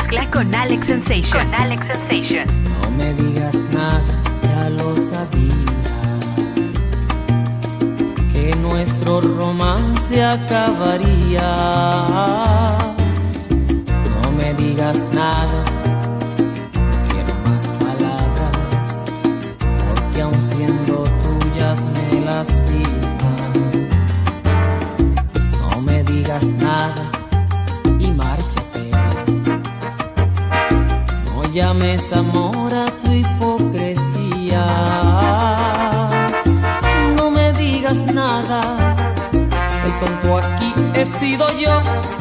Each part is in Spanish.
mezcla con Alex Sensation. Con Alex Sensation. No me digas nada, ya lo sabía. Que nuestro romance acabaría. No me digas nada llames amor a tu hipocresía. No me digas nada, el tonto aquí he sido yo.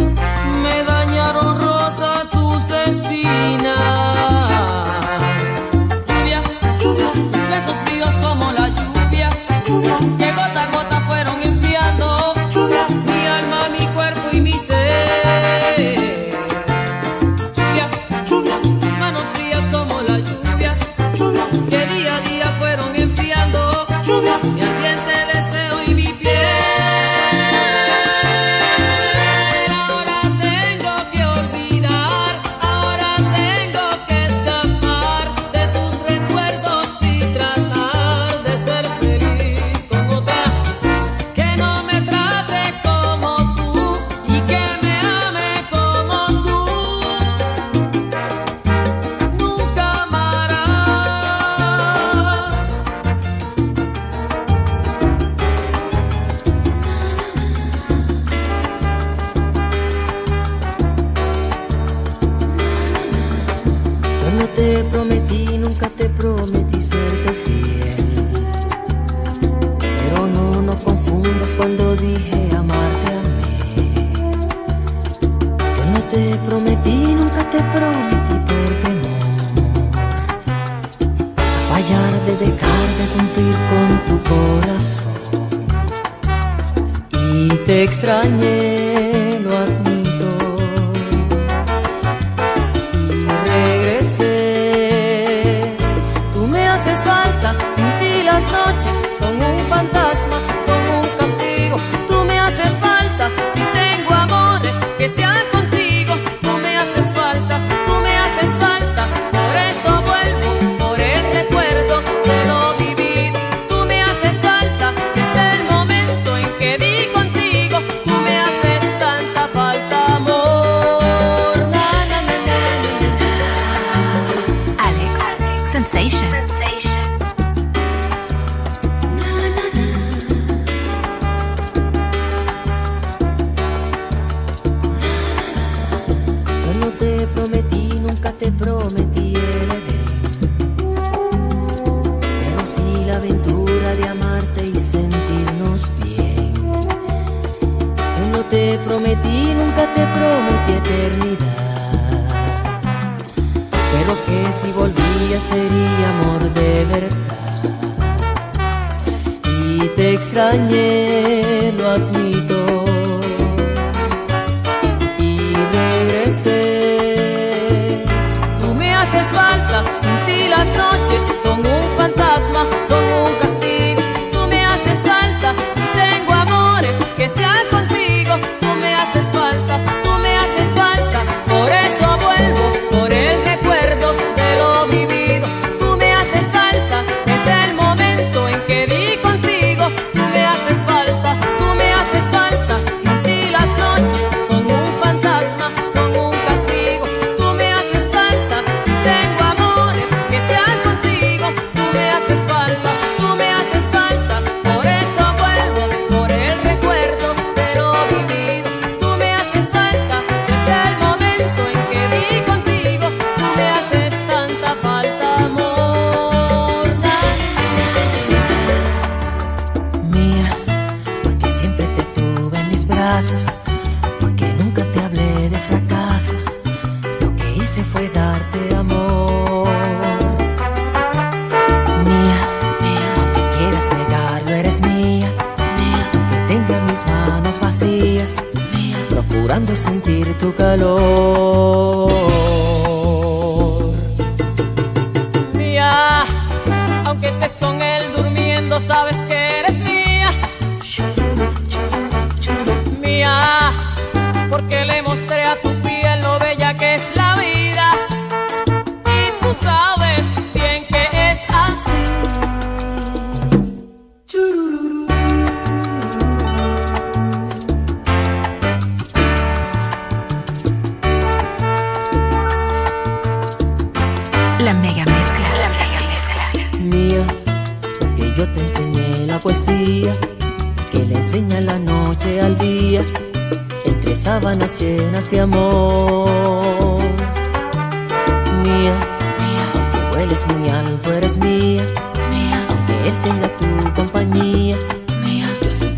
estranhei.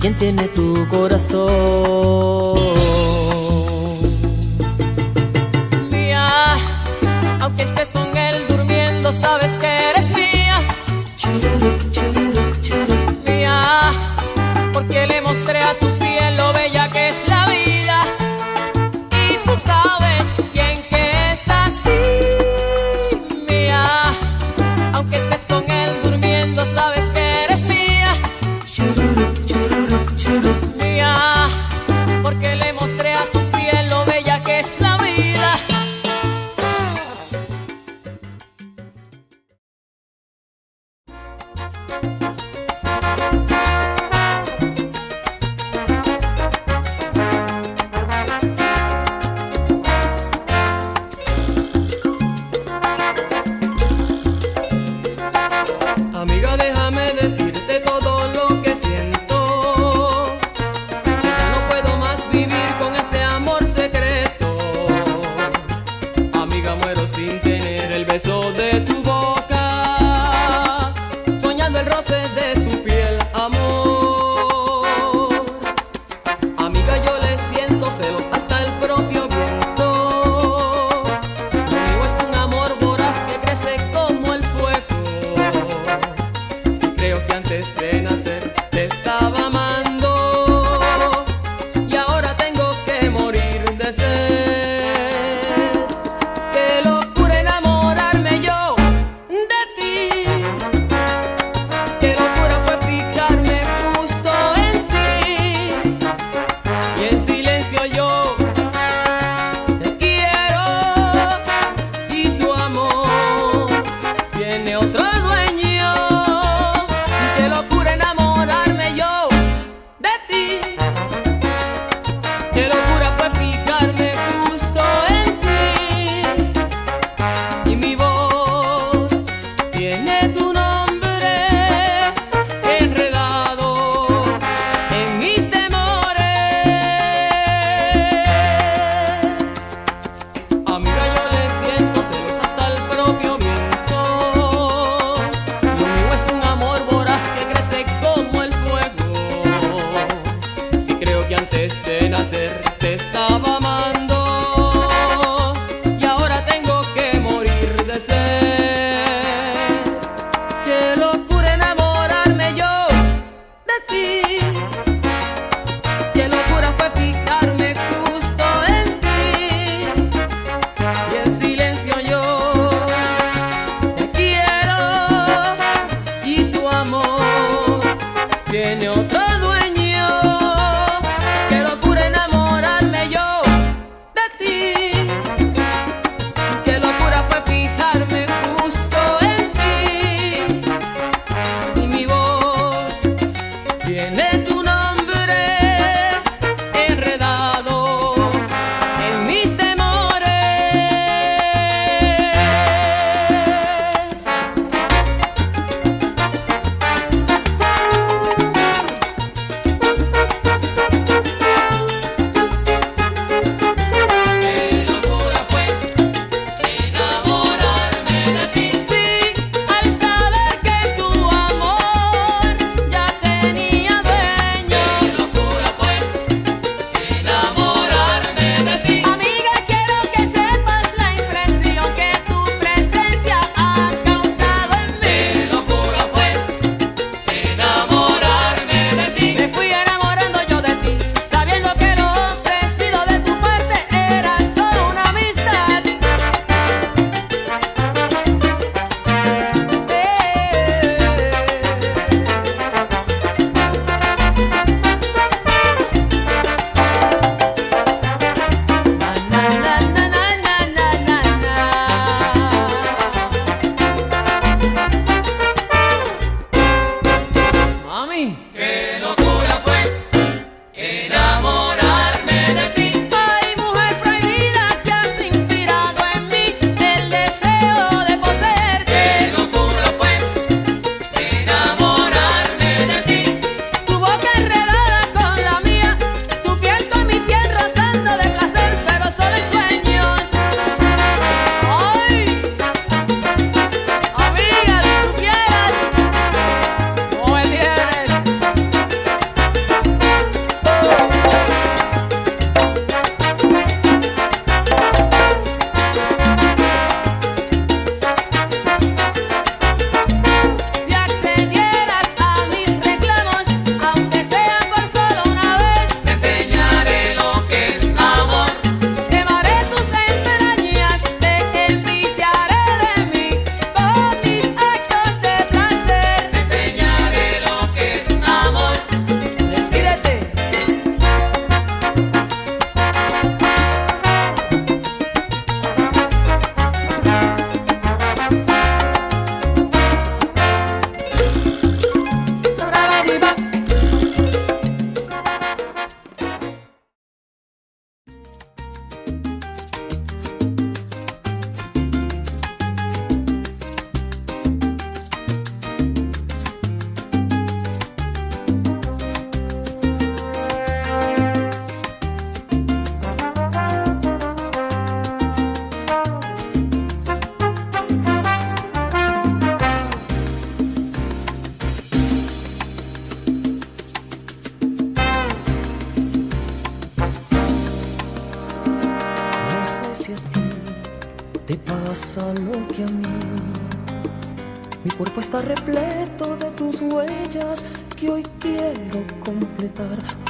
Quien tiene tu corazón.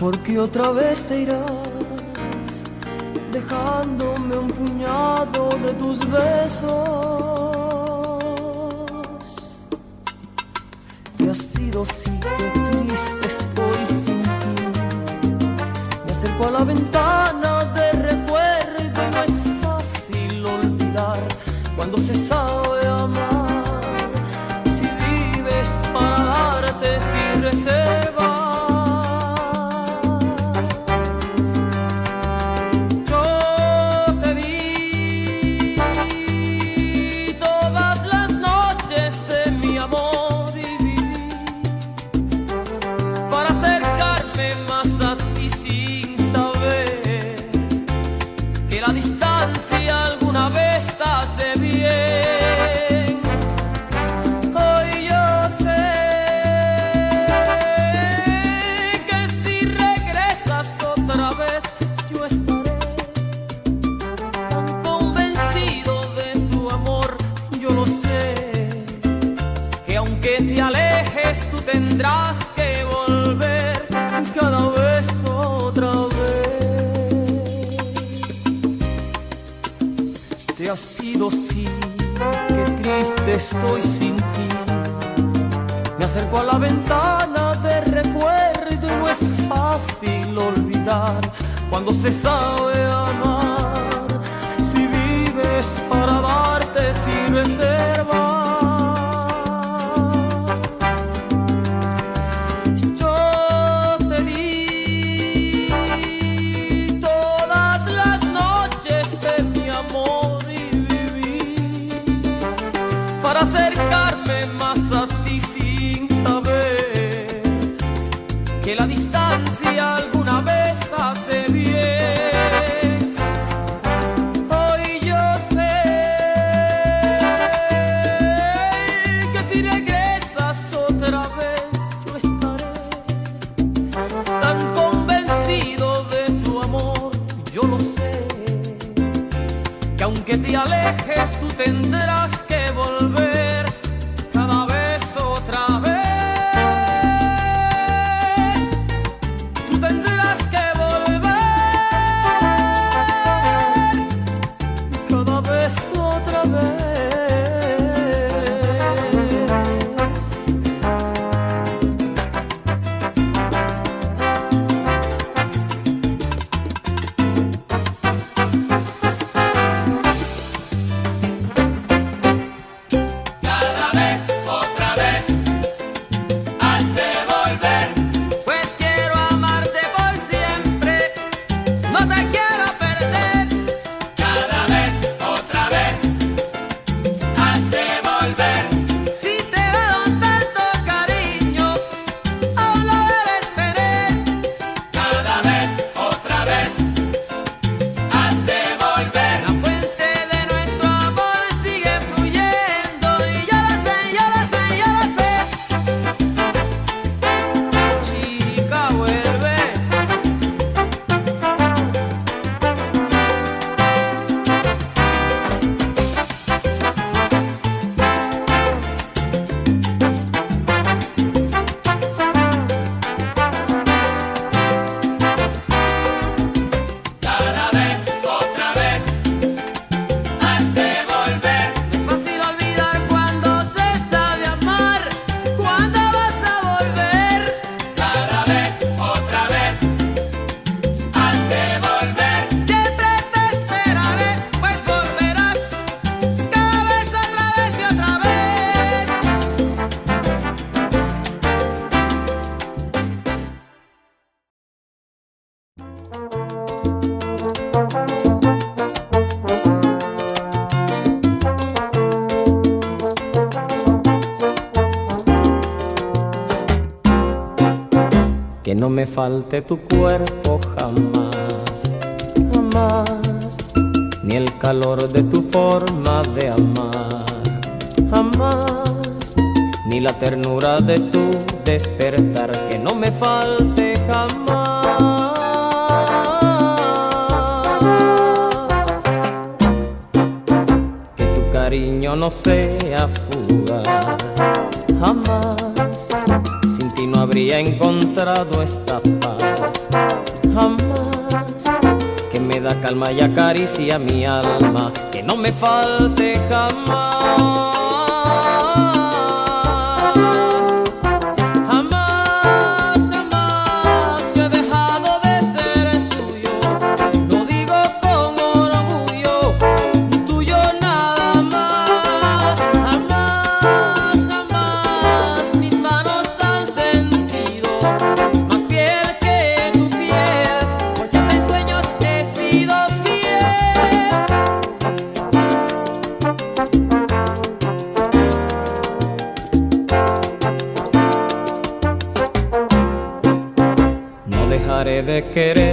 porque otra vez te irás, dejándome un puñado de tus besos. que te alejes tú tendrás que volver cada vez otra vez. Te has sido sí, qué triste estoy sin ti. Me acerco a la ventana de recuerdo y no es fácil olvidar cuando se sabe amar. Si vives para darte, sirve ser. me falte tu cuerpo jamás, jamás, ni el calor de tu forma de amar, jamás, ni la ternura de tu despertar, que no me falte jamás. Que tu cariño no sea habría encontrado esta paz. Jamás que me da calma y acaricia mi alma, que no me falte jamás. querer.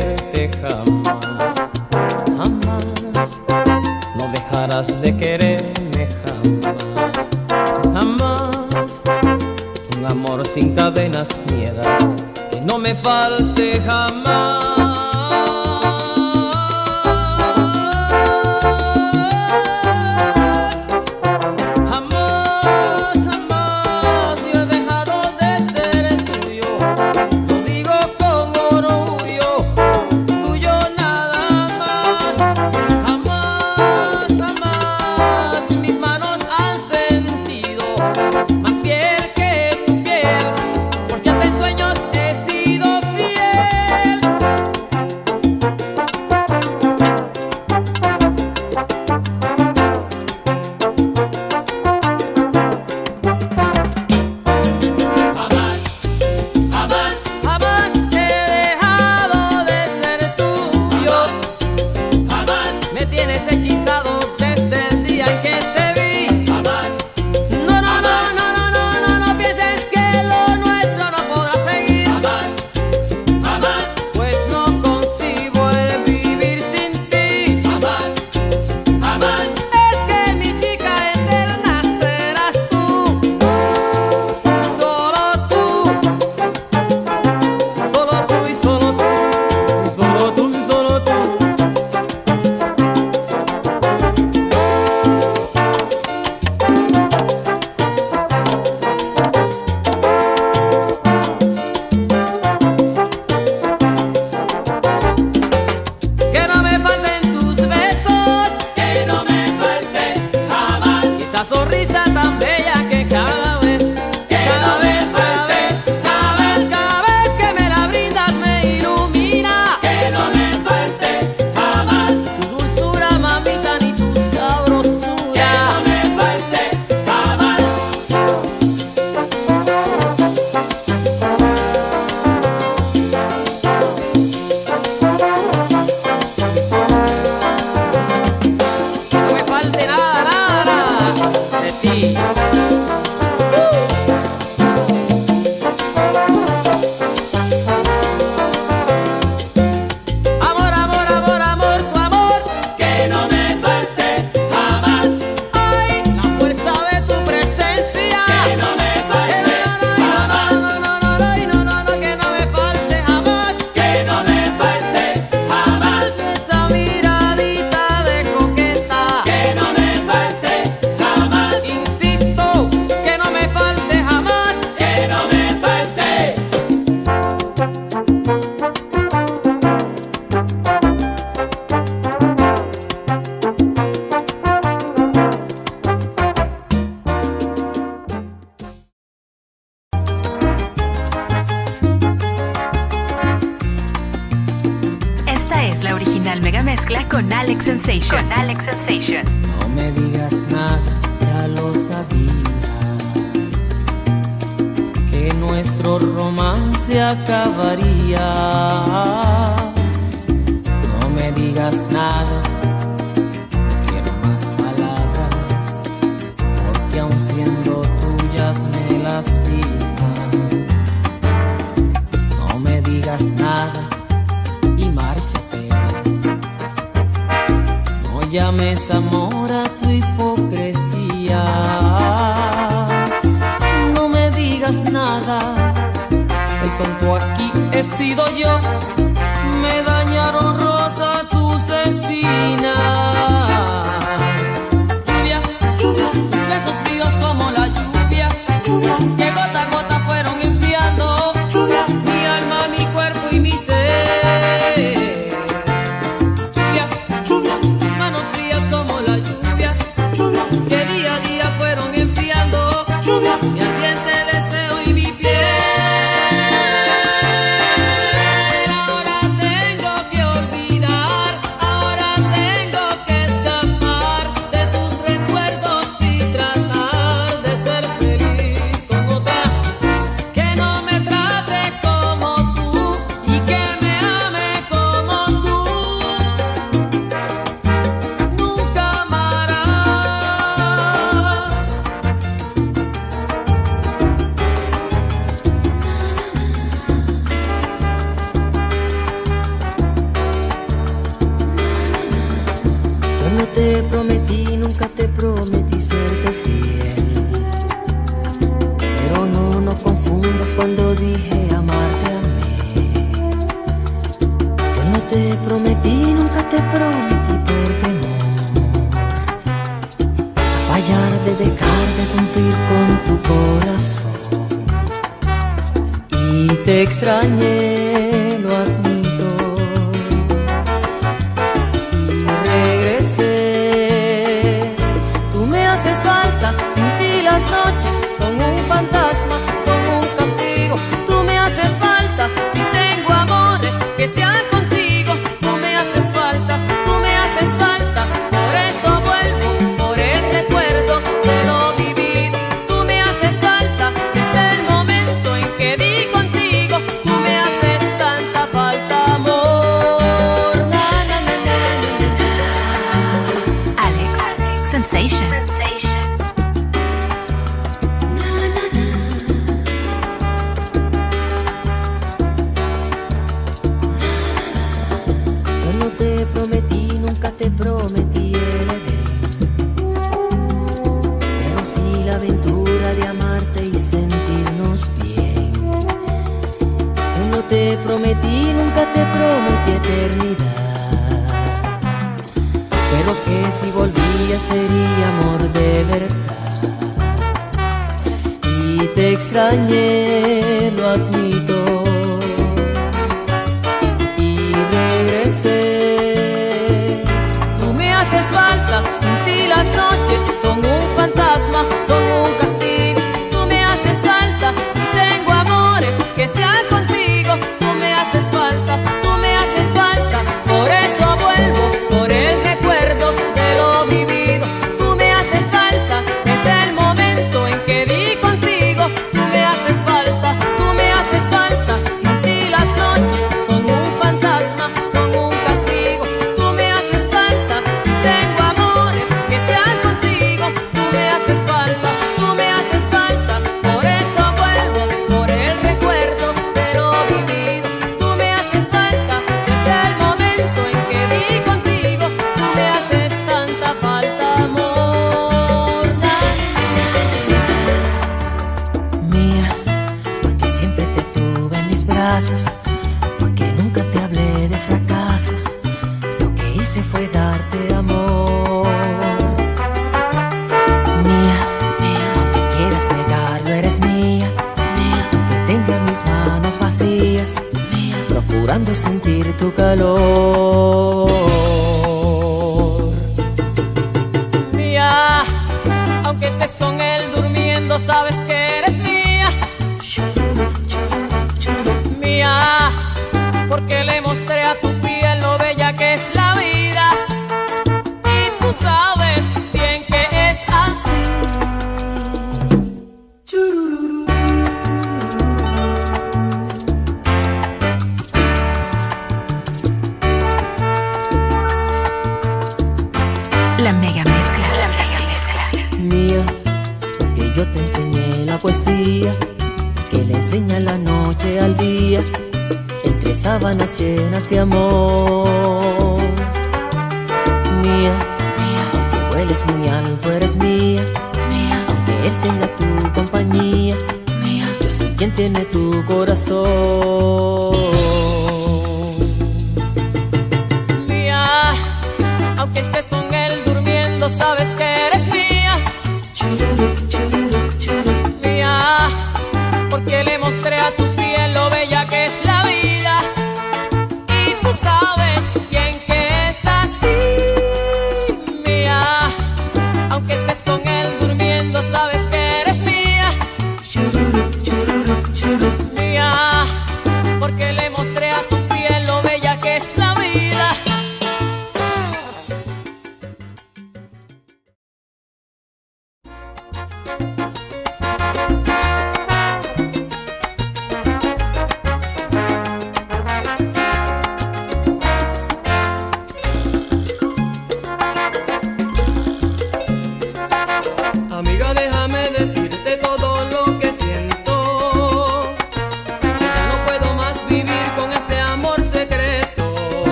Nixon and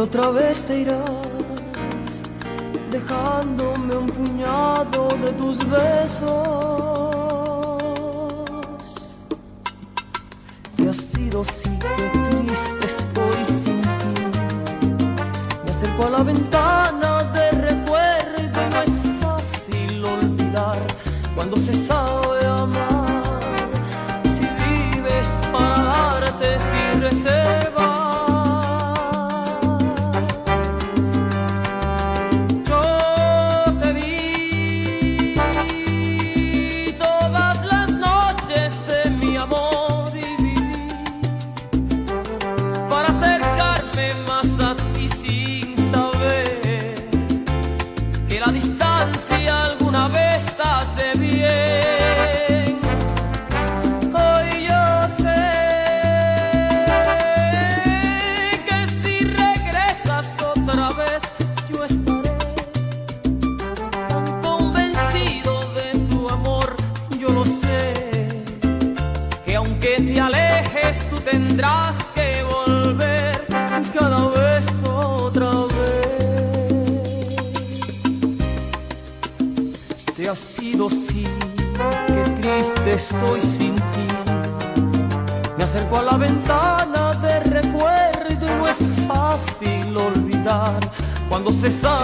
otra vez te irás. la ventana de recuerdo no es fácil olvidar cuando se sabe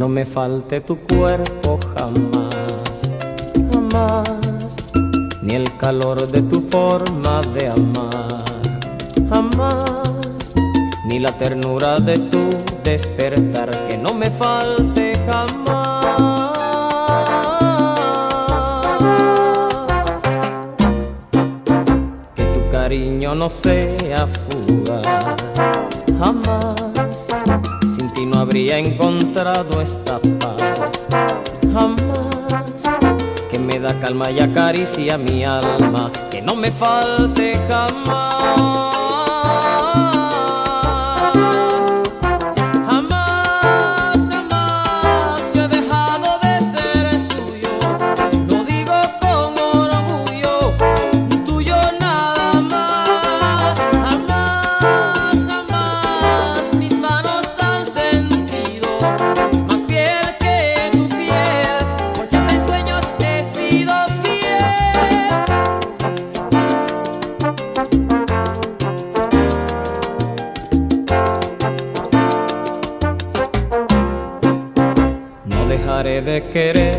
no me falte tu cuerpo jamás, jamás, ni el calor de tu forma de amar, jamás, ni la ternura de tu despertar, que no me falte jamás. cariño no sea fugaz, jamás habría encontrado esta paz. Jamás. Que me da calma y acaricia mi alma, que no me falte jamás. querer.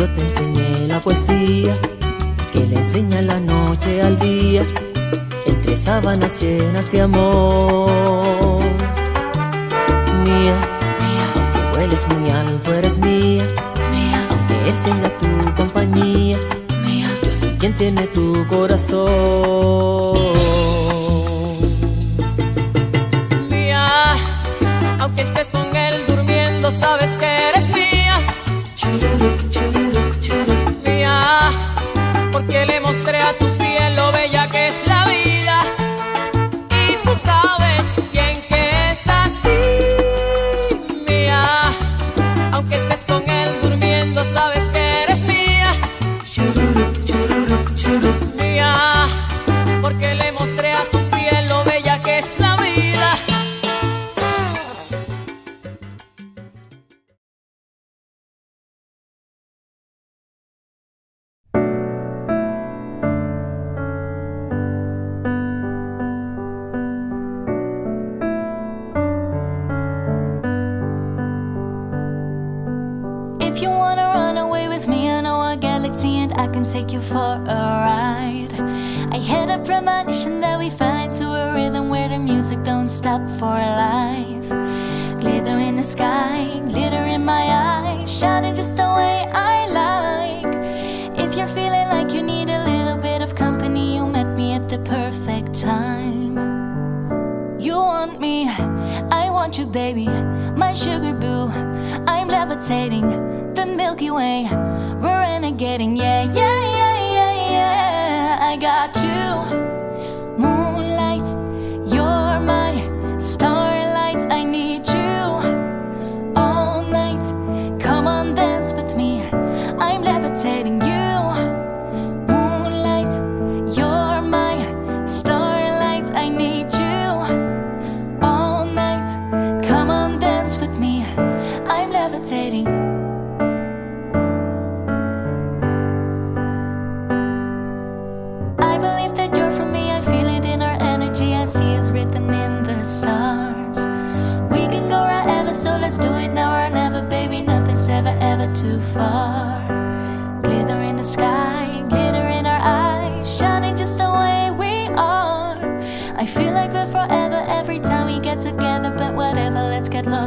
Yo te enseñé la poesía que le enseña la noche al día, entre sábanas llenas de amor. Mía, mía, aunque vueles muy alto, eres mía. Mía, aunque él tenga tu compañía. Mía, yo soy quien tiene tu corazón.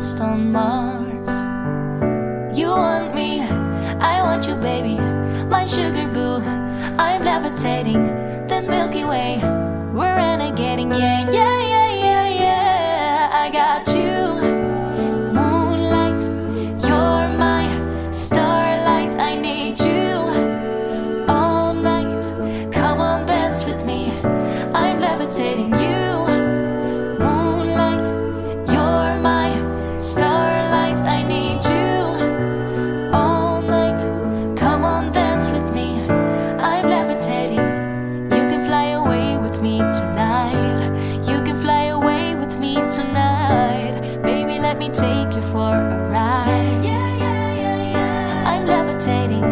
lost on Mars. You want me, I want you, baby. My sugar boo, I'm levitating. The Milky Way, we're renegading. Yeah, yeah, yeah, yeah, yeah. I got you. for a ride. Yeah, yeah, yeah, yeah. I'm levitating.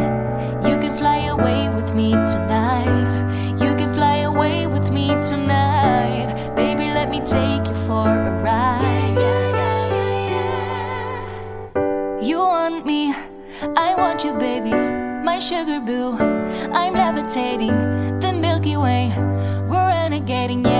You can fly away with me tonight. You can fly away with me tonight. Baby, let me take you for a ride. Yeah, yeah, yeah, yeah, You want me, I want you, baby. My sugar boo, I'm levitating. The Milky Way, we're renegading.